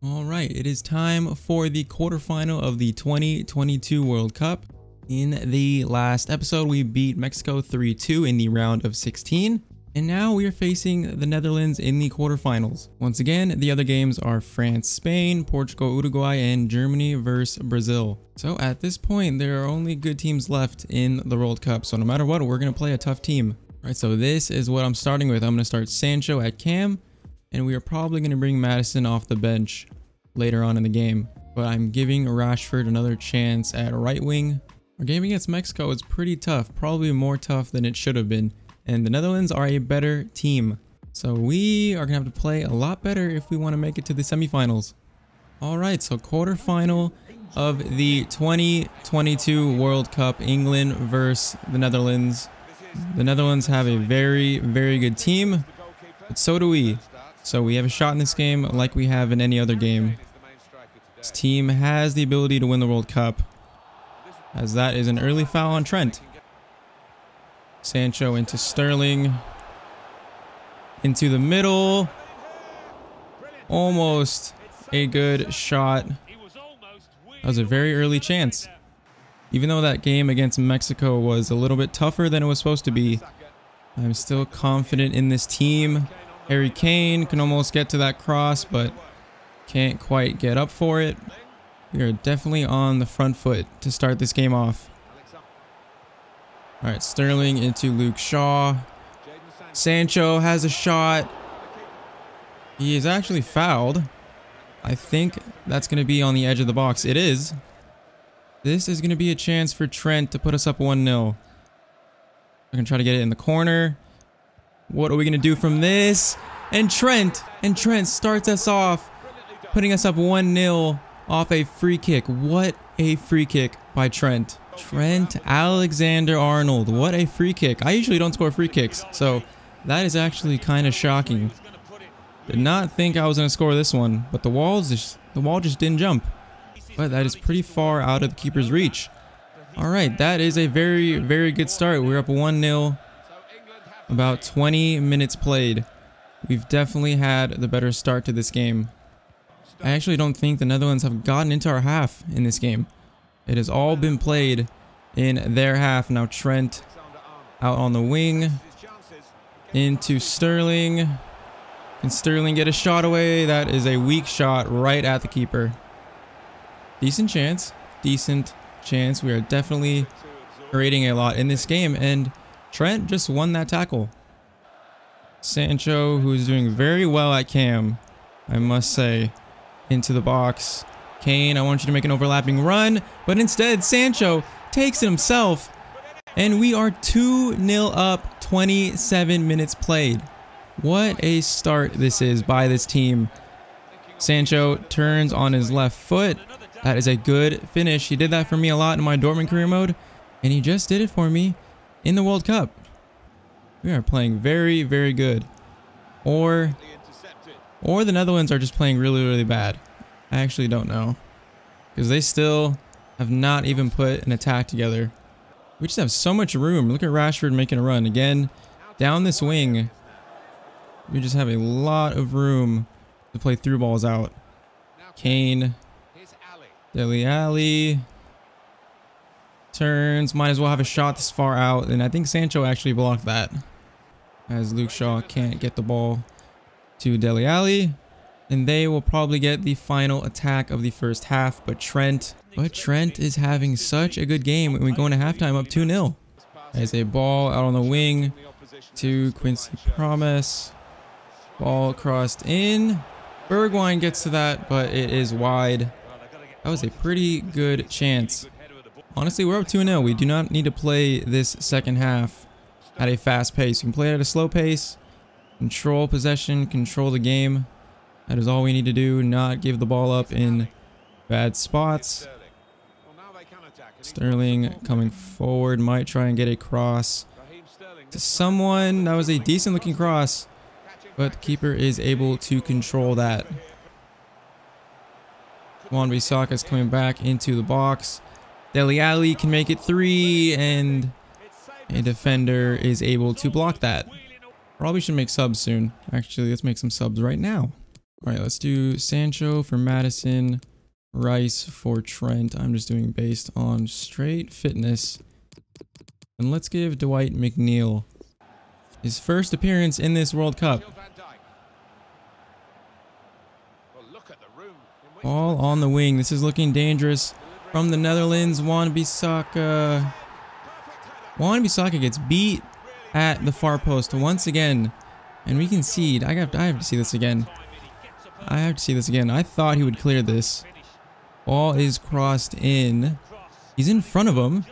All right, it is time for the quarterfinal of the 2022 World Cup. In the last episode, we beat Mexico 3-2 in the round of 16. And now we are facing the Netherlands in the quarterfinals. Once again, the other games are France, Spain, Portugal, Uruguay, and Germany versus Brazil. So at this point, there are only good teams left in the World Cup. So no matter what, we're going to play a tough team. All right, so this is what I'm starting with. I'm going to start Sancho at cam, and we are probably going to bring Maddison off the bench later on in the game. But I'm giving Rashford another chance at right wing. Our game against Mexico is pretty tough, probably more tough than it should have been. And the Netherlands are a better team. So we are going to have to play a lot better if we want to make it to the semifinals. All right, so quarterfinal of the 2022 World Cup, England versus the Netherlands. The Netherlands have a very, very good team, but so do we. So we have a shot in this game like we have in any other game. This team has the ability to win the World Cup, as that is an early foul on Trent. Sancho into Sterling. Into the middle. Almost a good shot. That was a very early chance. Even though that game against Mexico was a little bit tougher than it was supposed to be, I'm still confident in this team. Harry Kane can almost get to that cross, but can't quite get up for it. We are definitely on the front foot to start this game off. All right, Sterling into Luke Shaw. Sancho has a shot. He is actually fouled. I think that's going to be on the edge of the box. It is. This is going to be a chance for Trent to put us up 1-0. I'm going to try to get it in the corner. What are we going to do from this? And Trent, and Trent starts us off, putting us up 1-0 off a free kick. What a free kick by Trent. Trent Alexander-Arnold. What a free kick. I usually don't score free kicks, so that is actually kind of shocking. Did not think I was going to score this one, but the walls just the wall just didn't jump. But that is pretty far out of the keeper's reach. All right, that is a very, very good start. We're up 1-0. About 20 minutes played. We've definitely had the better start to this game. I actually don't think the Netherlands have gotten into our half in this game. It has all been played in their half. Now Trent out on the wing. Into Sterling. Can Sterling get a shot away? That is a weak shot right at the keeper. Decent chance. Decent chance. We are definitely creating a lot in this game. And Trent just won that tackle. Sancho, who's doing very well at cam, I must say, into the box. Kane, I want you to make an overlapping run, but instead Sancho takes it himself, and we are 2-0 up, 27 minutes played. What a start this is by this team. Sancho turns on his left foot. That is a good finish. He did that for me a lot in my Dortmund career mode, and he just did it for me in the World Cup. We are playing very, very good. Or, or the Netherlands are just playing really, really bad. I actually don't know. Because they still have not even put an attack together. We just have so much room. Look at Rashford making a run. Again, down this wing, we just have a lot of room to play through balls out. Kane. Dele Alli. Turns. Might as well have a shot this far out. And I think Sancho actually blocked that. As Luke Shaw can't get the ball to Dele Alli and they will probably get the final attack of the first half. But Trent, but Trent is having such a good game when we go into halftime up 2-0. As a ball out on the wing to Quincy Promes. Ball crossed in. Bergwijn gets to that, but it is wide. That was a pretty good chance. Honestly, we're up 2-0. We do not need to play this second half at a fast pace. We can play it at a slow pace, control possession, control the game. That is all we need to do, not give the ball up in bad spots. Sterling coming forward, might try and get a cross to someone. That was a decent looking cross, but keeper is able to control that. Bissaka is coming back into the box. Dele Alli can make it three, and a defender is able to block that. Probably should make subs soon. Actually, let's make some subs right now. All right, let's do Sancho for Maddison, Rice for Trent. I'm just doing based on straight fitness. And let's give Dwight McNeil his first appearance in this World Cup. All on the wing. This is looking dangerous. From the Netherlands, Wan Bissaka. Wan Bissaka gets beat at the far post once again. And we concede. I have, I have to see this again. I have to see this again. I thought he would clear this. Ball is crossed in. He's in front of him.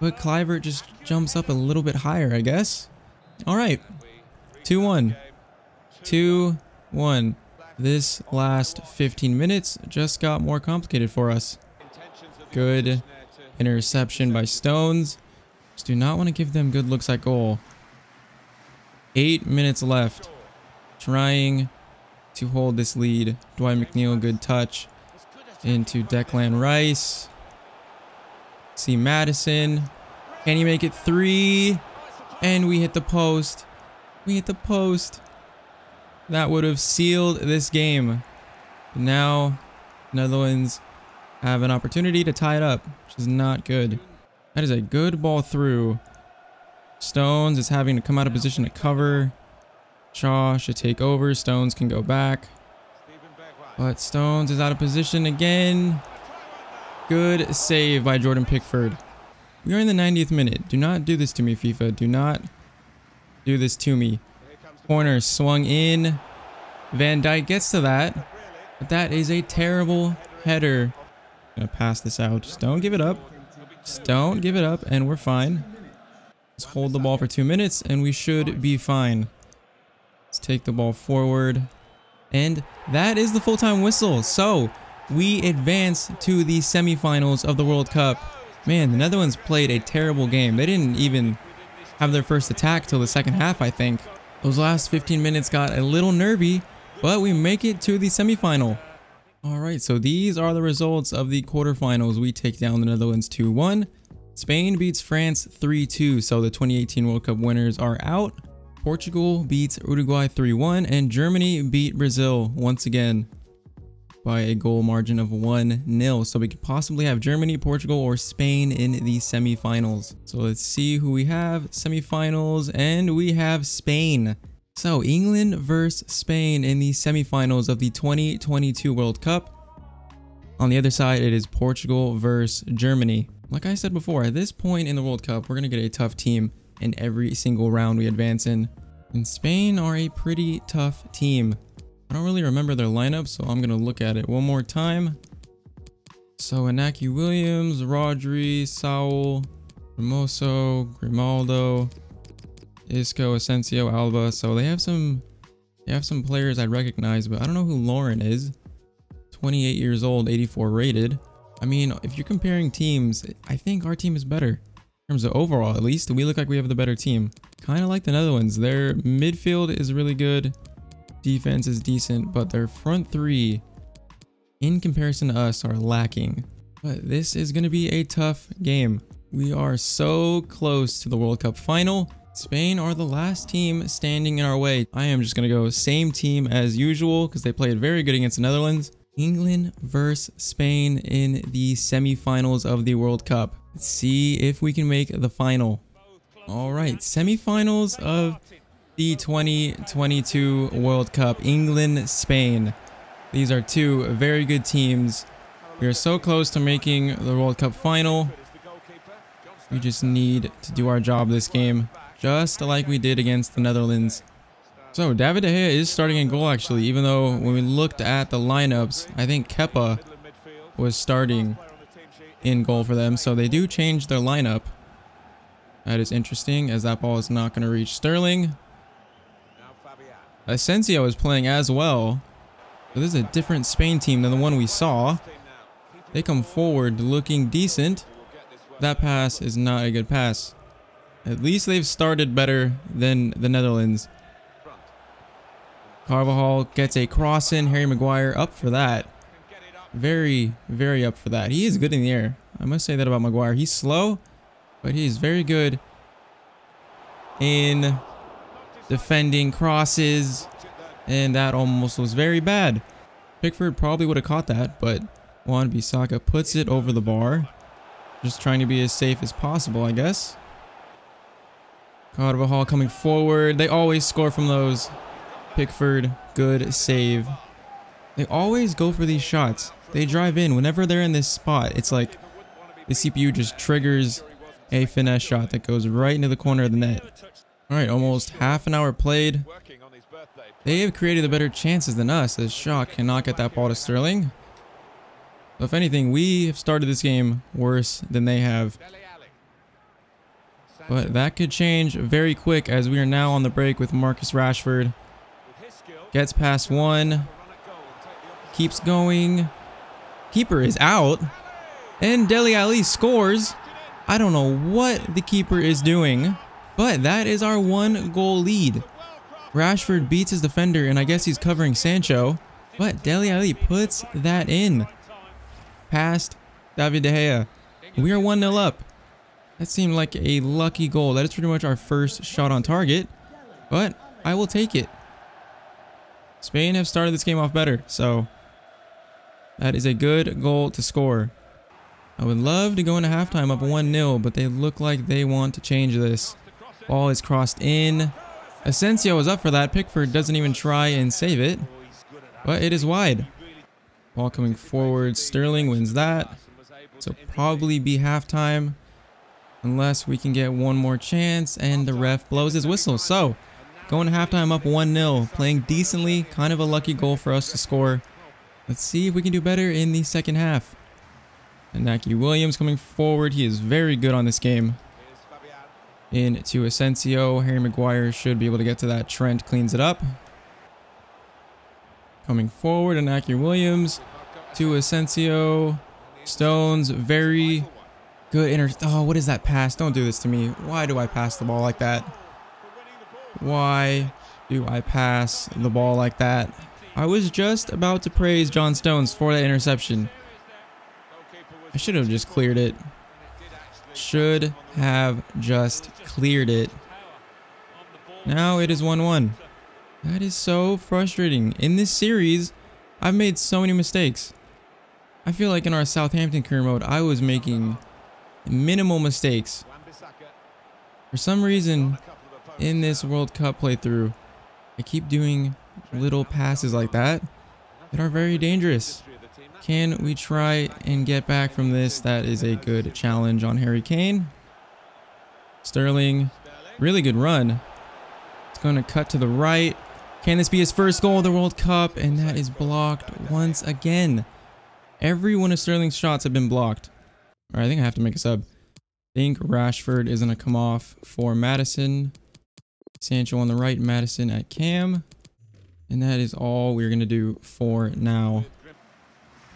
But Kluivert just jumps up a little bit higher, I guess. All right. 2-1. 2-1. This last 15 minutes just got more complicated for us. Good interception by Stones. Just do not want to give them good looks at goal. Eight minutes left. Trying to hold this lead. Dwight McNeil, good touch. Into Declan Rice. See Maddison. Can he make it three? And we hit the post. We hit the post. That would have sealed this game. But Now, Netherlands have an opportunity to tie it up, which is not good. That is a good ball through. Stones is having to come out of position to cover. Shaw should take over. Stones can go back. But Stones is out of position again. Good save by Jordan Pickford. We are in the 90th minute. Do not do this to me, FIFA. Do not do this to me. Corner swung in. Van Dijk gets to that. But that is a terrible header. Gonna pass this out. Just don't give it up. Just don't give it up and we're fine. Let's hold the ball for two minutes and we should be fine. Let's take the ball forward. And that is the full-time whistle. So we advance to the semifinals of the World Cup. Man, the Netherlands played a terrible game. They didn't even have their first attack till the second half, I think. Those last 15 minutes got a little nervy, but we make it to the semifinal. All right, so these are the results of the quarterfinals. We take down the Netherlands 2-1. Spain beats France 3-2, so the 2018 World Cup winners are out. Portugal beats Uruguay 3-1, and Germany beat Brazil once again by a goal margin of 1-0. So we could possibly have Germany, Portugal, or Spain in the semifinals. So let's see who we have. Semifinals, and we have Spain. So England versus Spain in the semifinals of the 2022 World Cup. On the other side, it is Portugal versus Germany. Like I said before, at this point in the World Cup, we're going to get a tough team in every single round we advance in. And Spain are a pretty tough team. I don't really remember their lineup, so I'm going to look at it one more time. So Inaki Williams, Rodri, Saul, Ramoso, Grimaldo, Isco, Asensio, Alba. So they have some they have some players I recognize, but I don't know who Lauren is. 28 years old, 84 rated. I mean, if you're comparing teams, I think our team is better. In terms of overall, at least, we look like we have the better team. Kind of like the Netherlands. Their midfield is really good. Defense is decent, but their front three, in comparison to us, are lacking. But this is going to be a tough game. We are so close to the World Cup final. Spain are the last team standing in our way. I am just going to go same team as usual because they played very good against the Netherlands. England versus Spain in the semifinals of the World Cup. Let's see if we can make the final. All right, semifinals of the 2022 World Cup. England, Spain. These are two very good teams. We are so close to making the World Cup final. We just need to do our job this game just like we did against the Netherlands. So David De Gea is starting in goal actually, even though when we looked at the lineups, I think Kepa was starting in goal for them. So they do change their lineup. That is interesting as that ball is not going to reach Sterling. Asensio is playing as well. So this is a different Spain team than the one we saw. They come forward looking decent. That pass is not a good pass. At least they've started better than the Netherlands. Carvajal gets a cross in. Harry Maguire up for that. Very, very up for that. He is good in the air. I must say that about Maguire. He's slow, but he's very good in defending crosses. And that almost was very bad. Pickford probably would have caught that, but Wan Bissaka puts it over the bar. Just trying to be as safe as possible, I guess. Carvajal coming forward. They always score from those. Pickford, good save. They always go for these shots. They drive in. Whenever they're in this spot, it's like the CPU just triggers a finesse shot that goes right into the corner of the net. All right, almost half an hour played. They have created the better chances than us as Shaw cannot get that ball to Sterling. If anything, we have started this game worse than they have. But that could change very quick as we are now on the break with Marcus Rashford. Gets past one. Keeps going. Keeper is out. And Dele Alli scores. I don't know what the keeper is doing. But that is our one goal lead. Rashford beats his defender and I guess he's covering Sancho. But Dele Alli puts that in. Past David De Gea. We are 1-0 up. That seemed like a lucky goal. That is pretty much our first shot on target. But I will take it. Spain have started this game off better, so that is a good goal to score. I would love to go into halftime up 1-0, but they look like they want to change this. Ball is crossed in. Asensio is up for that. Pickford doesn't even try and save it, but it is wide. Ball coming forward. Sterling wins that. So probably be halftime unless we can get one more chance and the ref blows his whistle. So Going to halftime up 1-0, playing decently, kind of a lucky goal for us to score. Let's see if we can do better in the second half. Inaki Williams coming forward. He is very good on this game. Into Asensio. Harry Maguire should be able to get to that. Trent cleans it up. Coming forward, Inaki Williams to Asensio. Stones, very good inter... Oh, what is that pass? Don't do this to me. Why do I pass the ball like that? Why do I pass the ball like that? I was just about to praise John Stones for that interception. I should have just cleared it. Should have just cleared it. Now it is 1-1. That is so frustrating. In this series, I've made so many mistakes. I feel like in our Southampton career mode, I was making minimal mistakes. For some reason, in this World Cup playthrough, I keep doing little passes like that that are very dangerous. Can we try and get back from this? That is a good challenge on Harry Kane. Sterling, really good run. It's going to cut to the right. Can this be his first goal of the World Cup? And that is blocked once again. Every one of Sterling's shots have been blocked. Right, I think I have to make a sub. I think Rashford is going to come off for Maddison. Sancho on the right, Maddison at cam. And that is all we're going to do for now.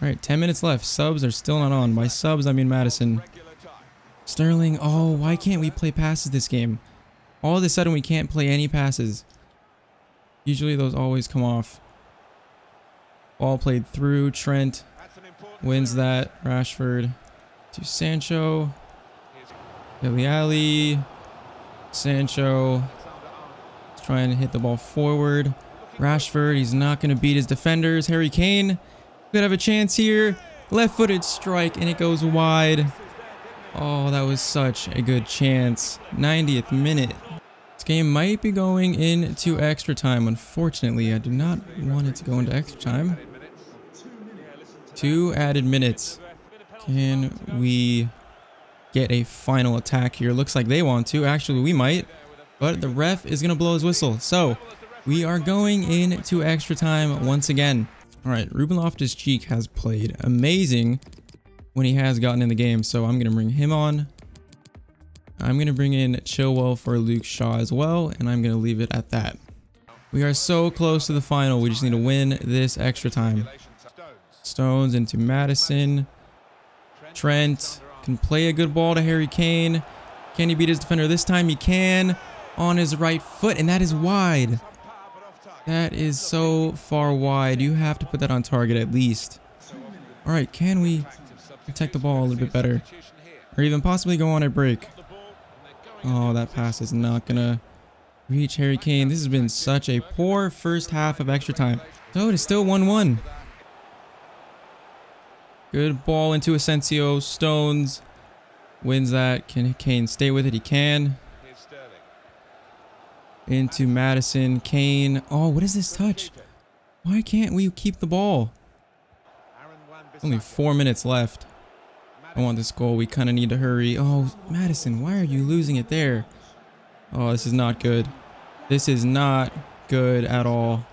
All right, 10 minutes left. Subs are still not on. By subs, I mean Maddison. Sterling, oh, why can't we play passes this game? All of a sudden, we can't play any passes. Usually, those always come off. Ball played through. Trent wins that. Rashford to Sancho. Dele Alli. Sancho Trying to hit the ball forward. Rashford, he's not going to beat his defenders. Harry Kane could have a chance here. Left-footed strike, and it goes wide. Oh, that was such a good chance. 90th minute. This game might be going into extra time. Unfortunately, I do not want it to go into extra time. Two added minutes. Can we get a final attack here? Looks like they want to. Actually, we might. But the ref is going to blow his whistle. So we are going into extra time once again. All right, Ruben Loftus-Cheek has played amazing when he has gotten in the game. So I'm going to bring him on. I'm going to bring in Chilwell for Luke Shaw as well. And I'm going to leave it at that. We are so close to the final. We just need to win this extra time. Stones into Maddison. Trent can play a good ball to Harry Kane. Can he beat his defender this time? He can on his right foot, and that is wide. That is so far wide. You have to put that on target at least. All right, can we protect the ball a little bit better? Or even possibly go on a break? Oh, that pass is not going to Reach Harry Kane. This has been such a poor first half of extra time. So it is still 1-1. Good ball into Asensio. Stones wins that. Can Kane stay with it? He can. Into Maddison. Kane. Oh, what is this touch? Why can't we keep the ball? Only four minutes left. I want this goal. We kind of need to hurry. Oh, Maddison, why are you losing it there? Oh, this is not good. This is not good at all.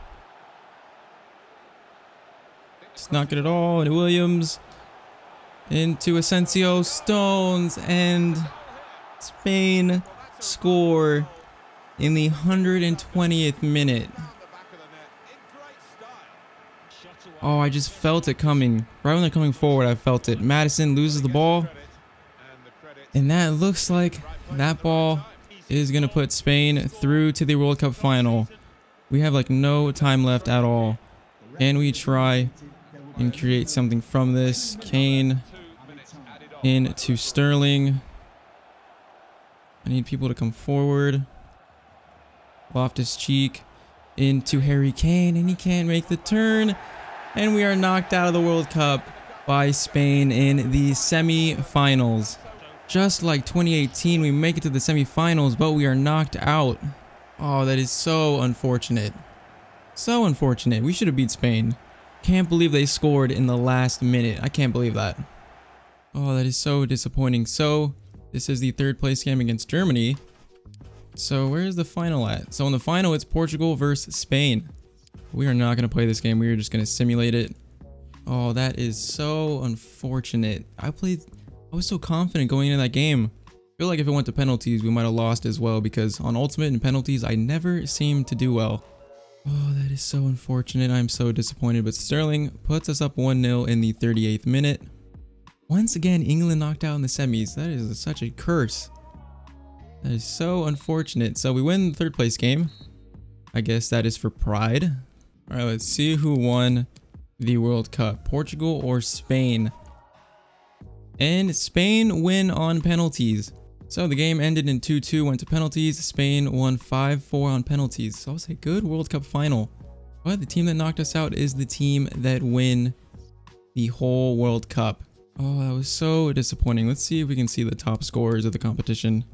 Not good at all. And Williams into Asensio, Stones, and Spain score in the 120th minute. Oh, I just felt it coming. Right when they're coming forward, I felt it. Maddison loses the ball. And that looks like that ball is going to put Spain through to the World Cup final. We have like no time left at all. And we try and create something from this? Kane into Sterling. I need people to come forward. Loftus Cheek into Harry Kane, and he can't make the turn. And we are knocked out of the World Cup by Spain in the semi-finals. Just like 2018, we make it to the semi-finals, but we are knocked out. Oh, that is so unfortunate. So unfortunate. We should have beat Spain. Can't believe they scored in the last minute. I can't believe that. Oh, that is so disappointing. So, this is the third place game against Germany. So, where's the final at? So, in the final, it's Portugal versus Spain. We are not going to play this game. We are just going to simulate it. Oh, that is so unfortunate. I played I was so confident going into that game. I feel like if it went to penalties, we might have lost as well because on Ultimate and penalties, I never seem to do well. Oh, that is so unfortunate. I'm so disappointed, but Sterling puts us up 1-0 in the 38th minute. Once again, England knocked out in the semis. That is such a curse. That is so unfortunate. So we win the third place game. I guess that is for pride. All right, let's see who won the World Cup. Portugal or Spain? And Spain win on penalties. So the game ended in 2-2, went to penalties. Spain won 5-4 on penalties. So I was a good World Cup final. But the team that knocked us out is the team that win the whole World Cup. Oh, that was so disappointing. Let's see if we can see the top scorers of the competition.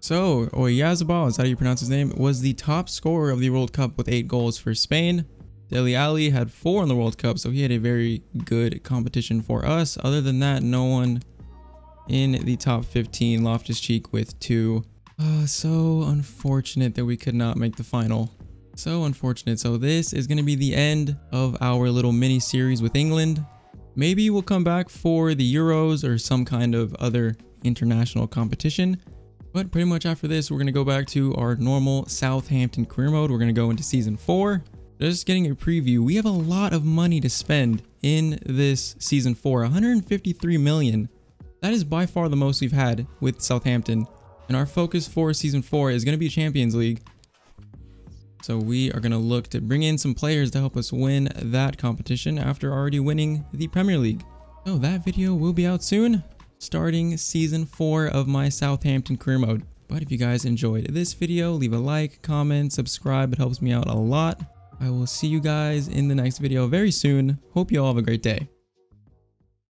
So, Oyarzabal, is that how you pronounce his name, was the top scorer of the World Cup with 8 goals for Spain. Dele Alli had 4 in the World Cup, so he had a very good competition for us. Other than that, no one in the top 15. Loftus Cheek with two. Uh, so unfortunate that we could not make the final. So unfortunate. So this is going to be the end of our little mini series with England. Maybe we'll come back for the Euros or some kind of other international competition. But pretty much after this, we're going to go back to our normal Southampton career mode. We're going to go into season four. Just getting a preview. We have a lot of money to spend in this season four, 153 million. That is by far the most we've had with Southampton. And our focus for Season 4 is going to be Champions League. So we are going to look to bring in some players to help us win that competition after already winning the Premier League. So that video will be out soon, starting Season 4 of my Southampton career mode. But if you guys enjoyed this video, leave a like, comment, subscribe. It helps me out a lot. I will see you guys in the next video very soon. Hope you all have a great day.